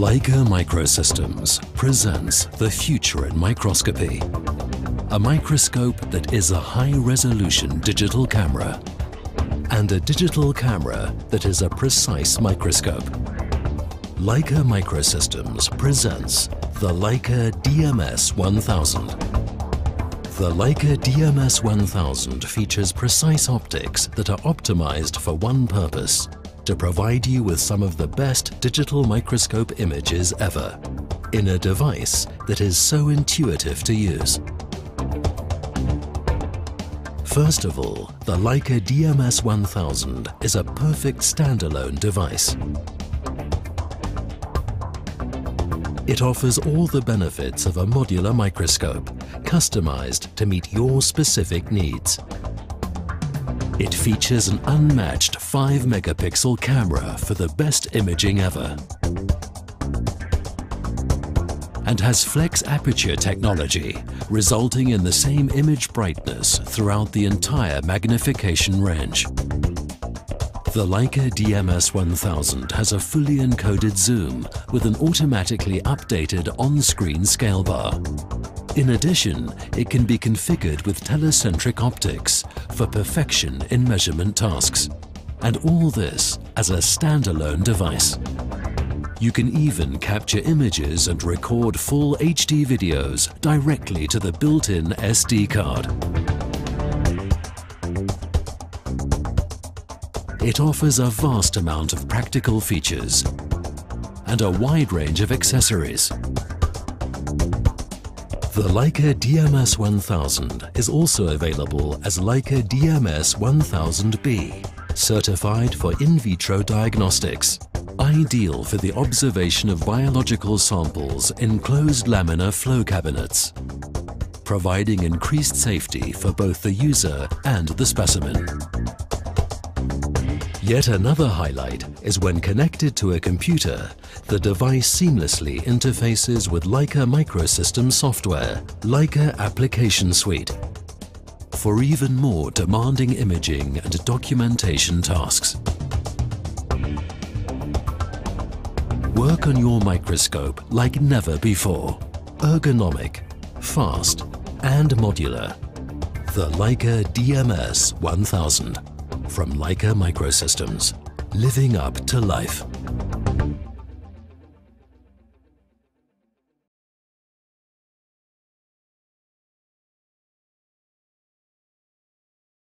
Leica Microsystems presents the future in microscopy. A microscope that is a high-resolution digital camera and a digital camera that is a precise microscope. Leica Microsystems presents the Leica DMS 1000. The Leica DMS 1000 features precise optics that are optimized for one purpose, to provide you with some of the best digital microscope images ever, in a device that is so intuitive to use. First of all, the Leica DMS 1000 is a perfect standalone device. It offers all the benefits of a modular microscope, customized to meet your specific needs. It features an unmatched 5 megapixel camera for the best imaging ever and has flex aperture technology, resulting in the same image brightness throughout the entire magnification range. The Leica DMS 1000 has a fully encoded zoom with an automatically updated on-screen scale bar. In addition, it can be configured with telecentric optics for perfection in measurement tasks. And all this as a standalone device. You can even capture images and record full HD videos directly to the built-in SD card. It offers a vast amount of practical features and a wide range of accessories. The Leica DMS 1000 is also available as Leica DMS 1000B, certified for in vitro diagnostics, ideal for the observation of biological samples in closed laminar flow cabinets, providing increased safety for both the user and the specimen. Yet another highlight is when connected to a computer, the device seamlessly interfaces with Leica Microsystems software, Leica Application Suite, for even more demanding imaging and documentation tasks. Work on your microscope like never before. Ergonomic, fast and modular. The Leica DMS 1000 from Leica Microsystems. Living up to life.